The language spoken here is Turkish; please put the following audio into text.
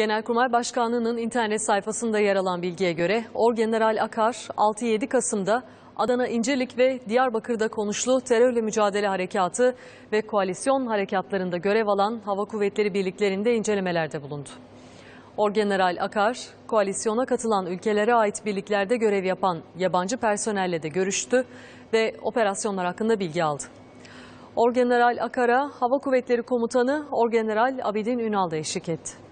Genelkurmay Başkanlığı'nın internet sayfasında yer alan bilgiye göre Orgeneral Akar 6-7 Kasım'da Adana İncirlik ve Diyarbakır'da konuşlu terörle mücadele harekatı ve koalisyon harekatlarında görev alan hava kuvvetleri birliklerinde incelemelerde bulundu. Orgeneral Akar, koalisyona katılan ülkelere ait birliklerde görev yapan yabancı personelle de görüştü ve operasyonlar hakkında bilgi aldı. Orgeneral Akar'a Hava Kuvvetleri Komutanı Orgeneral Abidin Ünal da eşlik etti.